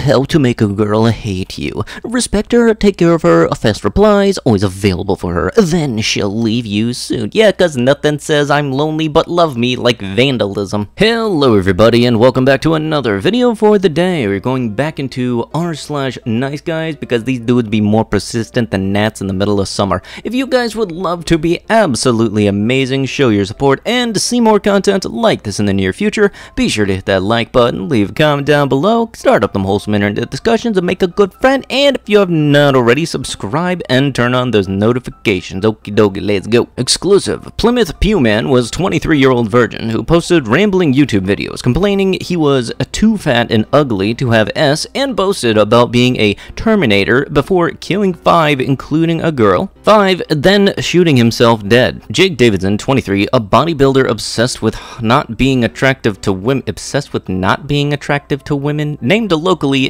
How to make a girl hate you. Respect her, take care of her, fast replies, always available for her. Then she'll leave you soon. Yeah, cause nothing says I'm lonely but love me like vandalism. Hello everybody and welcome back to another video for the day. We're going back into r slash nice guys because these dudes be more persistent than gnats in the middle of summer. If you guys would love to be absolutely amazing, show your support, and see more content like this in the near future, be sure to hit that like button, leave a comment down below, start up them wholesome internet discussions, and make a good friend, and if you have not already, subscribe and turn on those notifications. Okie dokie, let's go. Exclusive. Plymouth Pewman was 23-year-old virgin who posted rambling YouTube videos complaining he was too fat and ugly to have S and boasted about being a Terminator before killing five, including a girl. Five, then shooting himself dead. Jake Davidson, 23, a bodybuilder obsessed with not being attractive to women, obsessed with not being attractive to women, named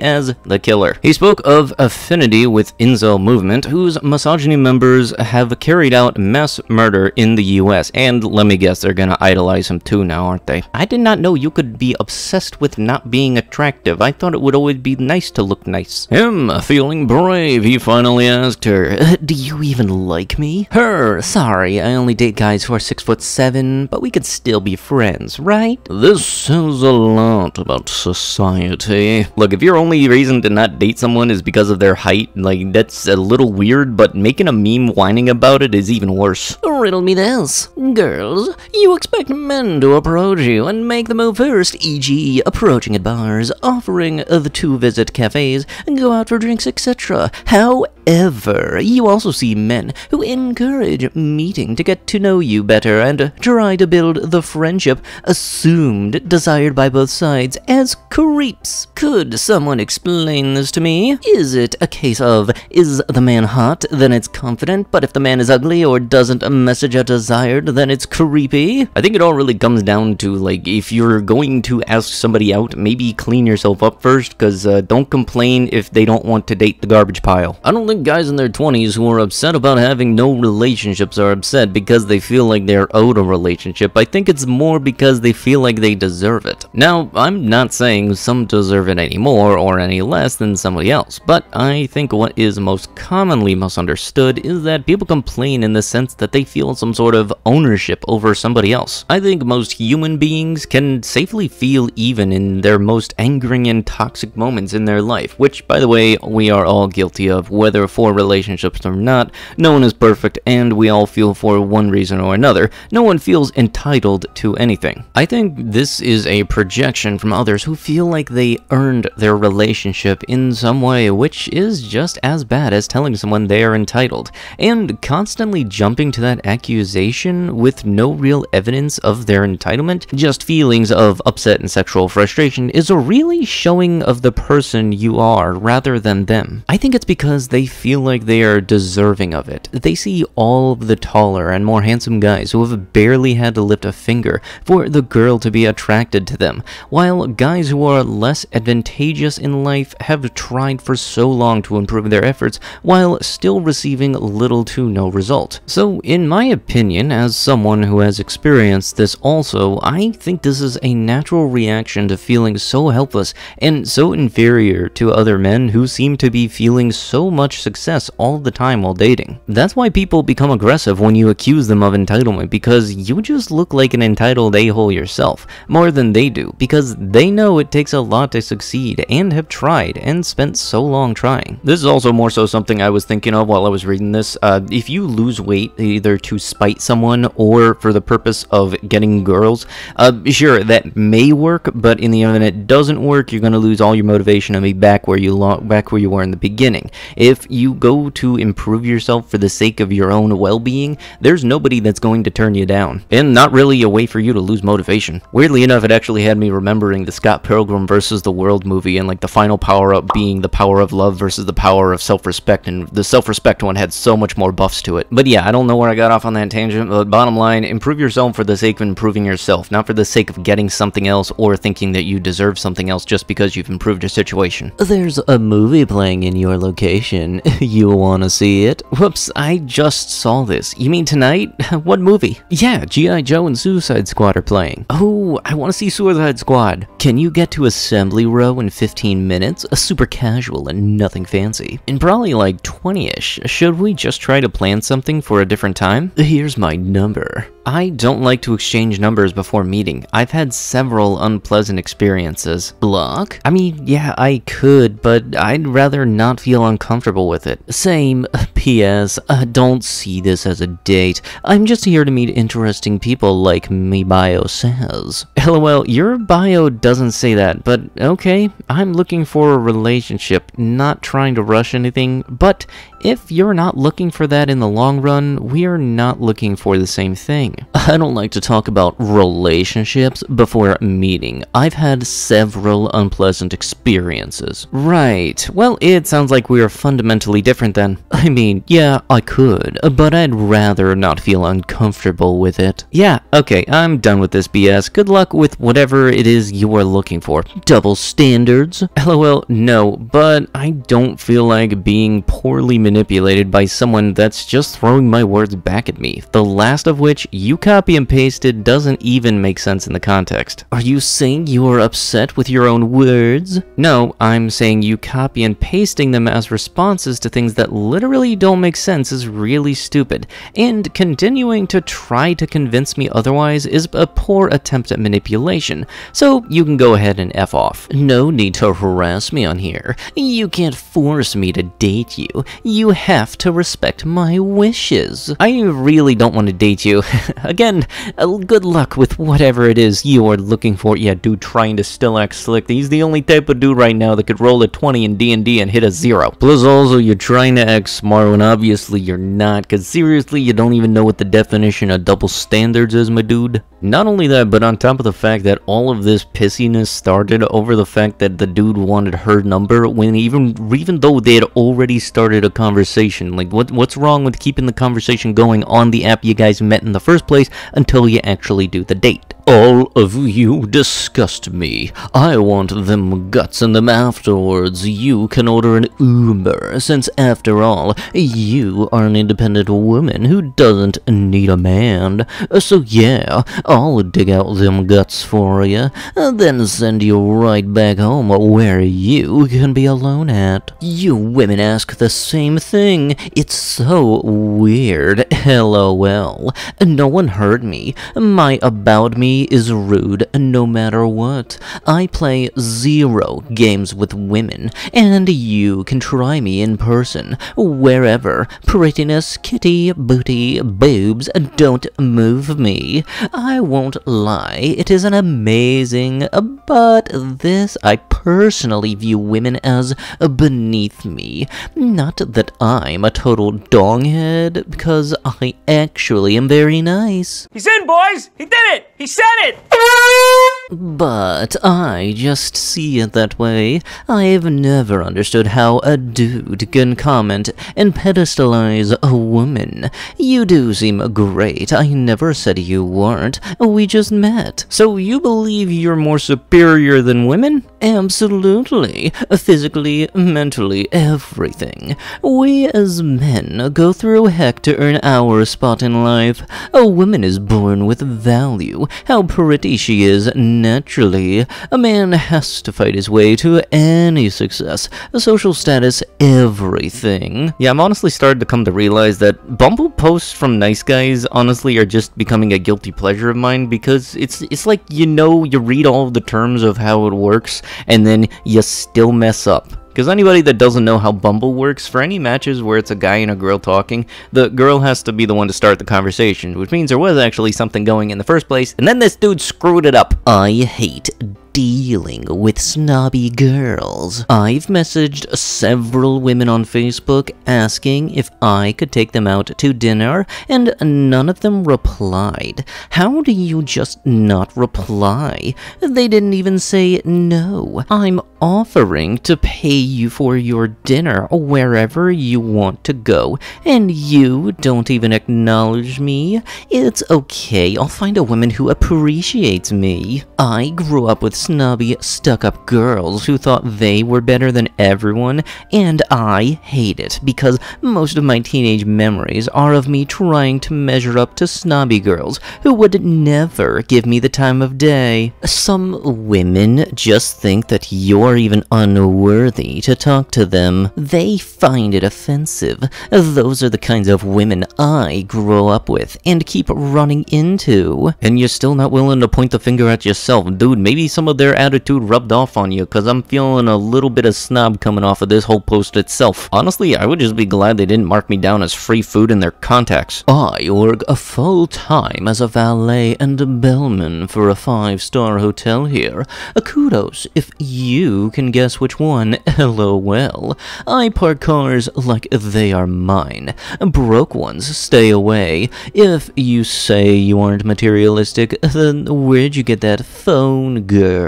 as the killer. He spoke of affinity with incel movement, whose misogyny members have carried out mass murder in the US, and let me guess, they're gonna idolize him too now, aren't they? I did not know you could be obsessed with not being attractive. I thought it would always be nice to look nice. Him, feeling brave, he finally asked her, "Uh, Do you even like me? Her, sorry, I only date guys who are six foot seven, but we could still be friends, right? This says a lot about society. Look, if your only reason to not date someone is because of their height, like, that's a little weird, but making a meme whining about it is even worse. Riddle me this. Girls, you expect men to approach you and make the move first, e.g., approaching at bars, offering the to visit cafes, and go out for drinks, etc. However, you also see men who encourage meeting to get to know you better and try to build the friendship assumed desired by both sides as creeps. Could someone explain this to me? Is it a case of is the man hot, then it's confident, but if the man is ugly or doesn't message a desired, then it's creepy? I think it all really comes down to like if you're going to ask somebody out, maybe clean yourself up first, because uh, don't complain if they don't want to date the garbage pile. I don't think guys in their 20s who are upset about having no relationships are upset because they feel like they're owed a relationship. I think it's more because they feel like they deserve it. Now, I'm not saying some deserve it any more or any less than somebody else, but I think what is most commonly misunderstood is that people complain in the sense that they feel some sort of ownership over somebody else. I think most human beings can safely feel even in their most angering and toxic moments in their life, which, by the way, we are all guilty of, whether for relationships or not. No one is perfect, and we all feel for one reason or another. No one feels entitled to anything. I think this is a projection from others who feel like they earned their relationship in some way, which is just as bad as telling someone they are entitled. And constantly jumping to that accusation with no real evidence of their entitlement, just feelings of upset and sexual frustration, is a really showing of the person you are rather than them. I think it's because they feel like they are deserving of it. They see all the taller and more handsome guys who have barely had to lift a finger for the girl to be attracted to them, while guys who are less advantageous in life have tried for so long to improve their efforts while still receiving little to no result. So, in my opinion, as someone who has experienced this also, I think this is a natural reaction to feeling so helpless and so inferior to other men who seem to be feeling so much success all the time while dating. That's why people become aggressive when you accuse them of entitlement because you just look like an entitled a-hole yourself, more than they do, because they know it takes a lot to succeed and have tried and spent so long trying. This is also more so something I was thinking of while I was reading this. Uh, if you lose weight either to spite someone or for the purpose of getting girls, uh, sure, that may work, but in the event it doesn't work, you're going to lose all your motivation and be back where you back where you were in the beginning. If you go to improve yourself for the sake of your own well-being, there's nobody that's going to turn you down, and not really a way for you to lose motivation. Weirdly enough, it actually had me remembering the Scott Pilgrim versus the World movie, and like the final power-up being the power of love versus the power of self-respect, and the self-respect one had so much more buffs to it. But yeah, I don't know where I got off on that tangent, but bottom line, improve yourself for the sake of improving yourself, not for the sake of getting something else or thinking that you deserve something else just because you've improved your situation. There's a movie playing in your location. you wanna see it? Whoops, I just saw this. You mean tonight? what movie? Yeah, G.I. Joe and Suicide Squad are playing. Oh, I wanna see Suicide Squad. Can you get to Assembly Row in 15 minutes, a super casual and nothing fancy. In probably like 20ish, should we just try to plan something for a different time? Here's my number. I don't like to exchange numbers before meeting. I've had several unpleasant experiences. Block? I mean, yeah, I could, but I'd rather not feel uncomfortable with it. Same. P.S. Uh, don't see this as a date. I'm just here to meet interesting people like me bio says. LOL, your bio doesn't say that, but okay. I'm looking for a relationship, not trying to rush anything, but if you're not looking for that in the long run, we're not looking for the same thing. I don't like to talk about relationships before meeting. I've had several unpleasant experiences. Right, well, it sounds like we are fundamentally different then. I mean, yeah, I could, but I'd rather not feel uncomfortable with it. Yeah, okay, I'm done with this BS. Good luck with whatever it is you are looking for. Double standards? LOL, no, but I don't feel like being poorly manipulated by someone that's just throwing my words back at me. The last of which you copy and pasted doesn't even make sense in the context. Are you saying you are upset with your own words? No, I'm saying you copy and pasting them as responses to things that literally don't make sense is really stupid, and continuing to try to convince me otherwise is a poor attempt at manipulation, so you can go ahead and F off. No need to harass me on here. You can't force me to date you. You have to respect my wishes. I really don't want to date you. Again, uh, good luck with whatever it is you are looking for. Yeah, dude trying to still act slick. He's the only type of dude right now that could roll a 20 in D&D and hit a 0. Plus also, you're trying to act smart when obviously you're not, because seriously, you don't even know what the definition of double standards is, my dude. Not only that, but on top of the fact that all of this pissiness started over the fact that the dude wanted her number when even even though they had already started a conversation. Like what what's wrong with keeping the conversation going on the app you guys met in the first place until you actually do the date? All of you disgust me. I want them guts and them afterwards. You can order an Uber, since after all, you are an independent woman who doesn't need a man. So yeah, I'll dig out them guts for you, then send you right back home where you can be alone at. You women ask the same thing. It's so weird. LOL. No one heard me. My about me is rude no matter what. I play zero games with women, and you can try me in person, wherever. Prettiness, kitty, booty, boobs don't move me. I won't lie, it is an amazing, but this I personally view women as beneath me. Not that I'm a total donghead, because I actually am very nice. He's in, boys! He did it! He said it! But I just see it that way. I've never understood how a dude can comment and pedestalize a woman. You do seem great. I never said you weren't. We just met. So you believe you're more superior than women? Absolutely. Physically, mentally, everything. We as men go through heck to earn our spot in life. A woman is born with value. How pretty she is naturally. A man has to fight his way to any success, A social status, everything. Yeah, I'm honestly starting to come to realize that Bumble posts from nice guys honestly are just becoming a guilty pleasure of mine because it's it's like you know you read all the terms of how it works and then you still mess up. Because anybody that doesn't know how Bumble works, for any matches where it's a guy and a girl talking, the girl has to be the one to start the conversation, which means there was actually something going in the first place, and then this dude screwed it up. I hate dealing with snobby girls. I've messaged several women on Facebook asking if I could take them out to dinner, and none of them replied. How do you just not reply? They didn't even say no. I'm offering to pay you for your dinner wherever you want to go, and you don't even acknowledge me? It's okay, I'll find a woman who appreciates me. I grew up with snobby, stuck-up girls who thought they were better than everyone, and I hate it because most of my teenage memories are of me trying to measure up to snobby girls who would never give me the time of day. Some women just think that you're even unworthy to talk to them. They find it offensive. Those are the kinds of women I grow up with and keep running into. And you're still not willing to point the finger at yourself. Dude, maybe some of their attitude rubbed off on you, cause I'm feeling a little bit of snob coming off of this whole post itself. Honestly, I would just be glad they didn't mark me down as free food in their contacts. I work a full time as a valet and a bellman for a five-star hotel here. Uh, kudos if you can guess which one. LOL. I park cars like they are mine. Broke ones stay away. If you say you aren't materialistic, then where'd you get that phone, girl?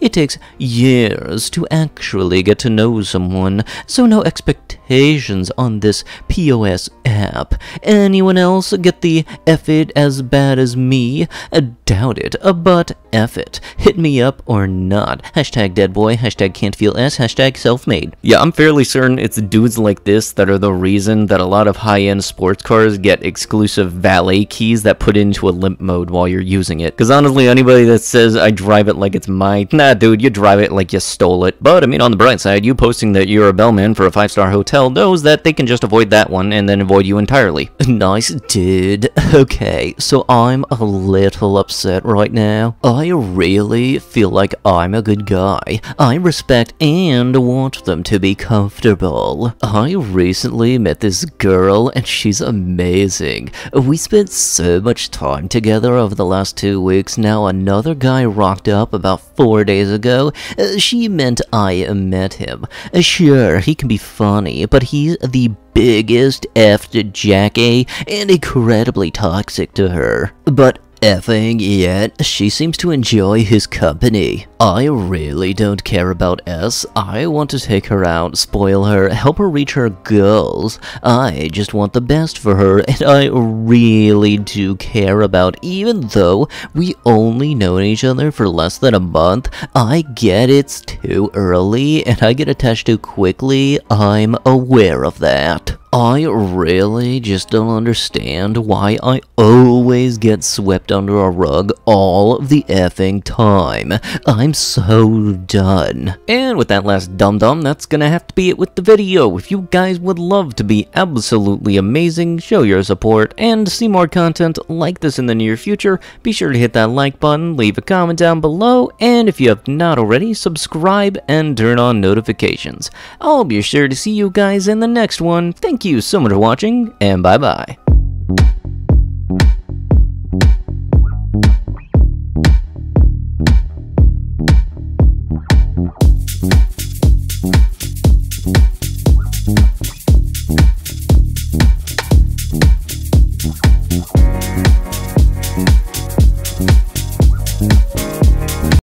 It takes years to actually get to know someone, so no expectations on this POS app. Anyone else get the F it as bad as me? Uh, doubt it, uh, but F it. Hit me up or not. Hashtag deadboy, hashtag can't feel S, hashtag self-made. Yeah, I'm fairly certain it's dudes like this that are the reason that a lot of high-end sports cars get exclusive valet keys that put into a limp mode while you're using it. Because honestly, anybody that says I drive it like it's mine, nah dude, you drive it like you stole it. But I mean, on the bright side, you posting that you're a bellman for a five-star hotel knows that they can just avoid that one and then avoid you entirely. nice dude. Okay, so I'm a little upset right now. I really feel like I'm a good guy. I respect and want them to be comfortable. I recently met this girl and she's amazing. We spent so much time together over the last two weeks. Now another guy rocked up about four days ago. Uh, She meant I met him. Uh, Sure, he can be funny, but he's the biggest effed Jackie and incredibly toxic to her. But effing yet, she seems to enjoy his company. I really don't care about S. I want to take her out, spoil her, help her reach her goals. I just want the best for her, and I really do care about even though we only known each other for less than a month. I get it's too early, and I get attached too quickly. I'm aware of that. I really just don't understand why I always get swept under a rug all of the effing time. I'm so done. And with that last dum dum, that's gonna have to be it with the video. If you guys would love to be absolutely amazing, show your support, and see more content like this in the near future, be sure to hit that like button, leave a comment down below, and if you have not already, subscribe and turn on notifications. I'll be sure to see you guys in the next one. Thank you so much for watching, and bye bye.